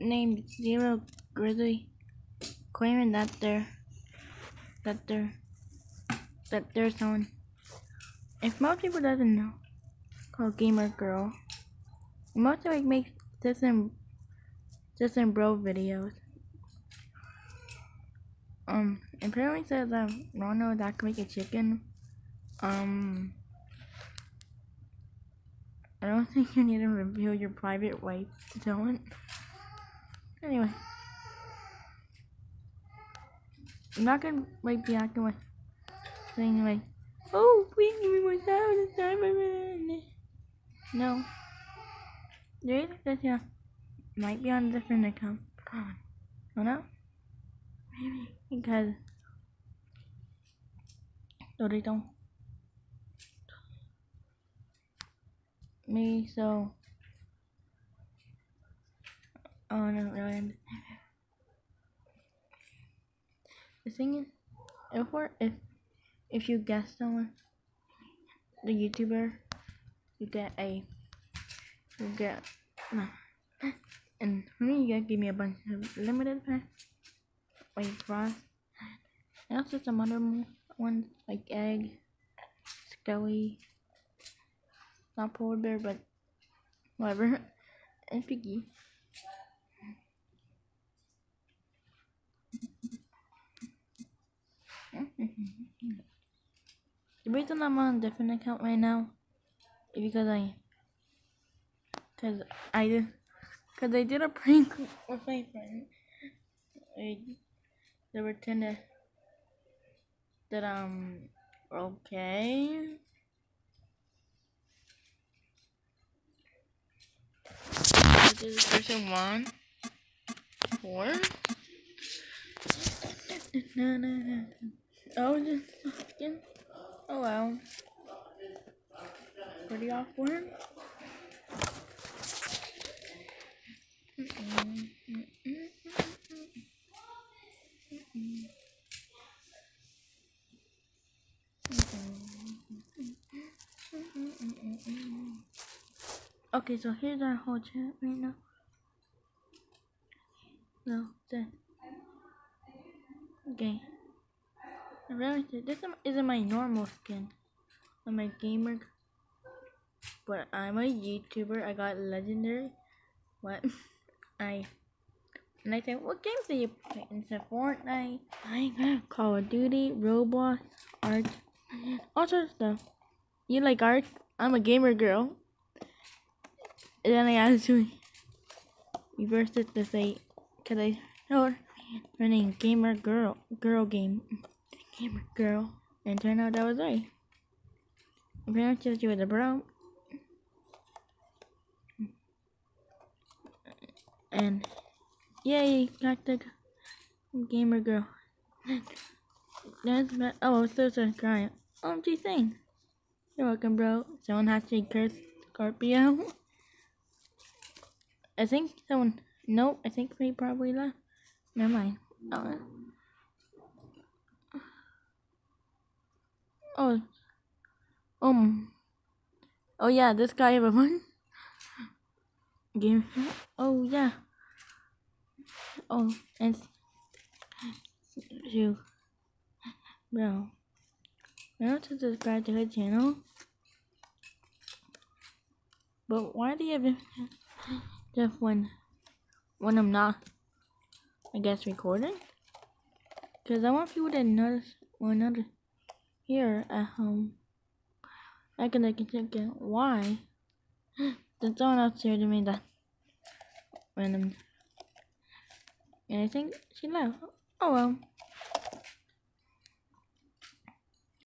named Zero Grizzly claiming that they're that they're that there's someone if most people doesn't know called Gamer Girl. Most of like makes this and this and bro videos. Um apparently says that Ronald that can make a chicken. Um I don't think you need to reveal your private life to someone. Anyway. I'm not gonna like be acting like saying like, oh please give me more time. No. There is this yeah. Might be on a different account. Oh no? Maybe because so they don't me so oh no really the thing is if if if you guess someone the youtuber you get a you get no and you gotta give me a bunch of limited packs like frost and also some other ones like egg skelly not polar bear, but whatever. And piggy. The reason I'm on a different account right now is because I, cause I did, cause I did a prank with my friend. I, they pretended that um okay. This is person one, four. Oh, just fucking. Oh wow. Pretty awkward. Mm -mm, mm Okay, so here's our whole chat right now. No, that. Okay. I realized that this isn't my normal skin. I'm a gamer. But I'm a YouTuber. I got legendary. What? I. And I said, what games do you play? And said Fortnite, Minecraft, Call of Duty, Roblox, Ark, all sorts of stuff. You like Ark? I'm a gamer girl. And then I actually reversed it to say, cause I know her name Gamer Girl, Girl Game, Gamer Girl, and turned out that was right. Apparently she was a bro. And yay, got the gamer girl. That's bad. Oh, so so crying. Oh, geez, thanks. You're welcome, bro. Someone has to curse Scorpio. I think someone. Nope, I think we probably left. Never mind. Oh. Oh. Um. Oh yeah, this guy fun game. Oh yeah. Oh, and you, bro. Remember to subscribe to her channel. But why do you have just when when I'm not I guess recording because I want people to notice or notice here at home. I can I can check why? There's someone else here to me that I'm and I think she left. Oh well